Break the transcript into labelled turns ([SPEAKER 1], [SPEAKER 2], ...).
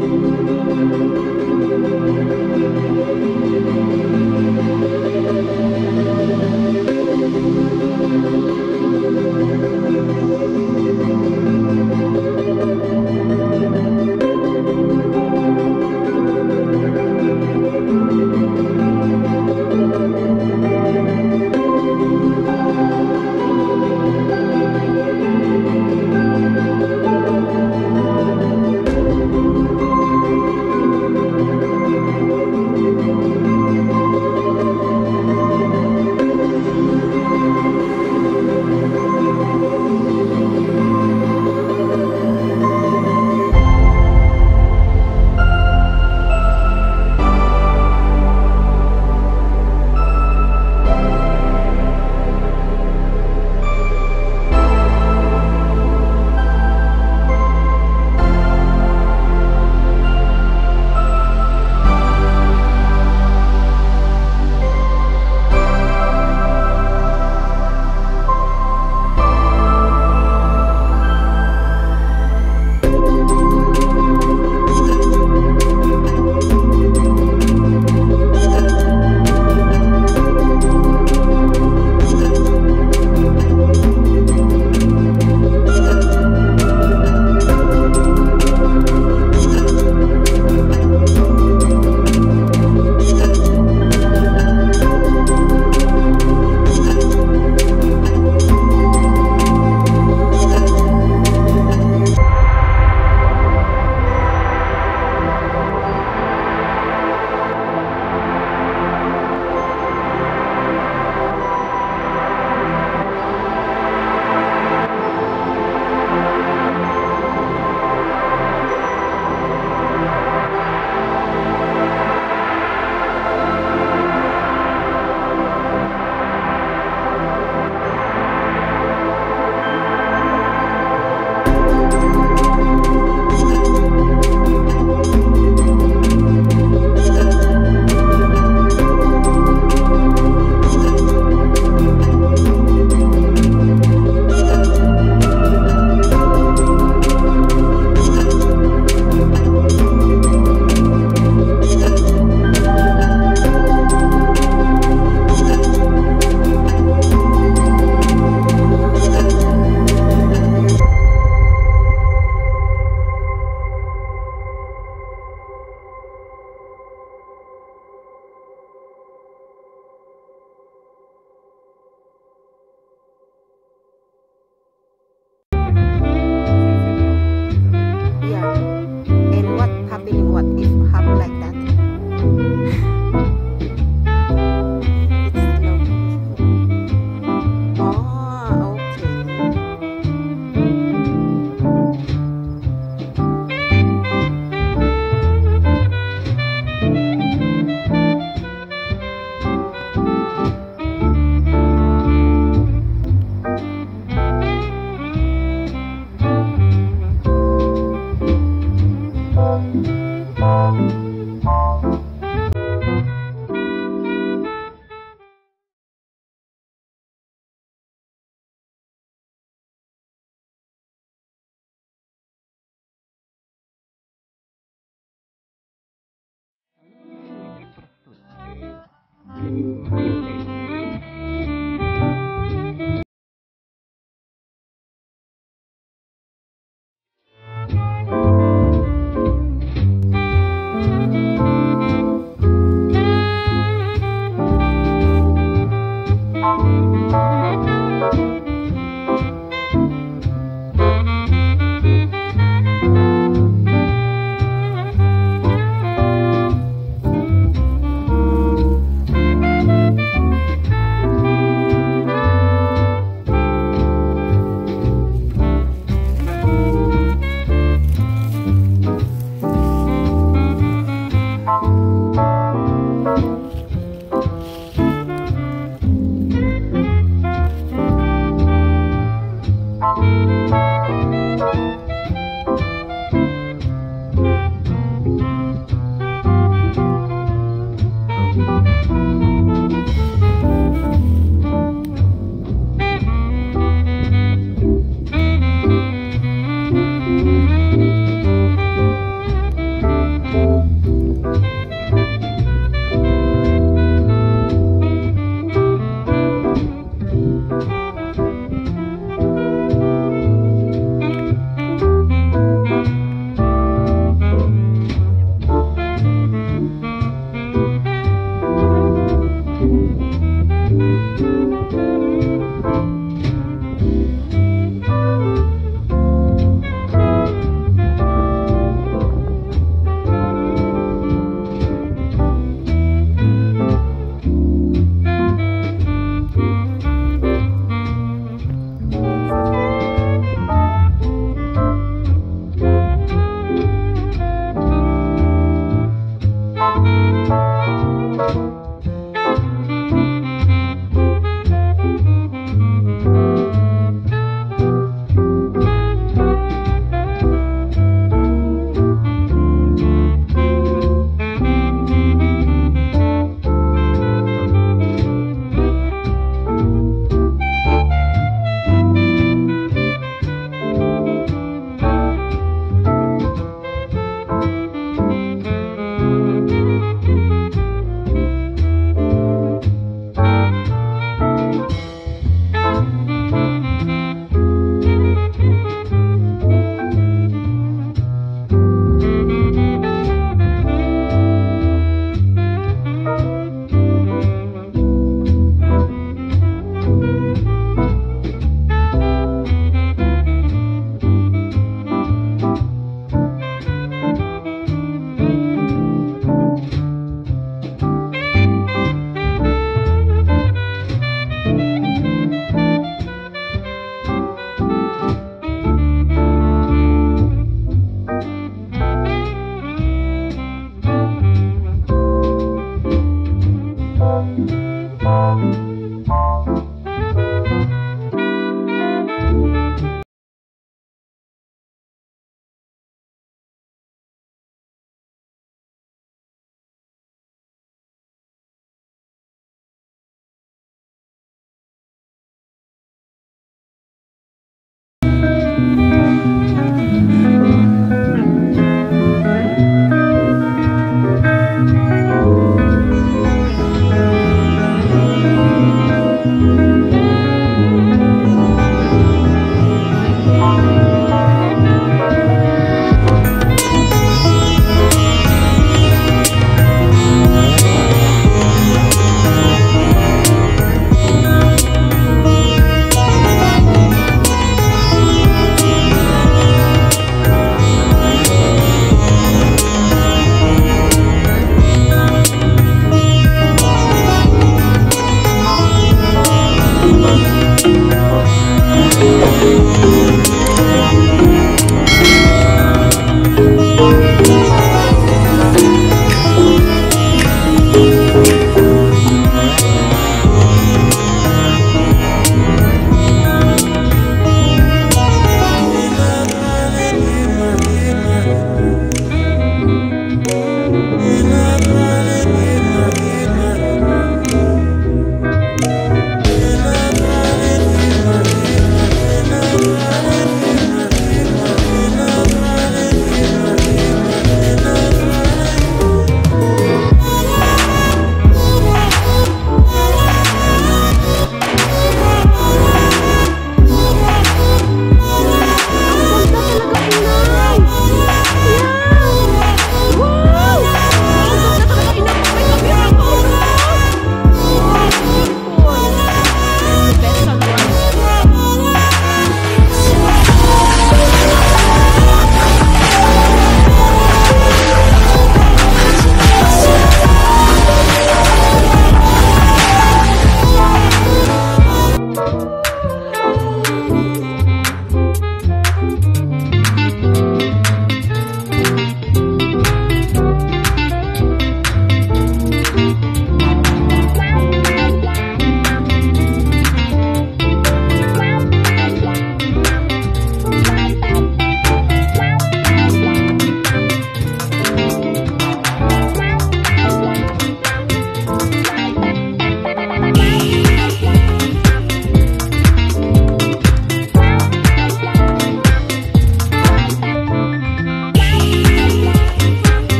[SPEAKER 1] You.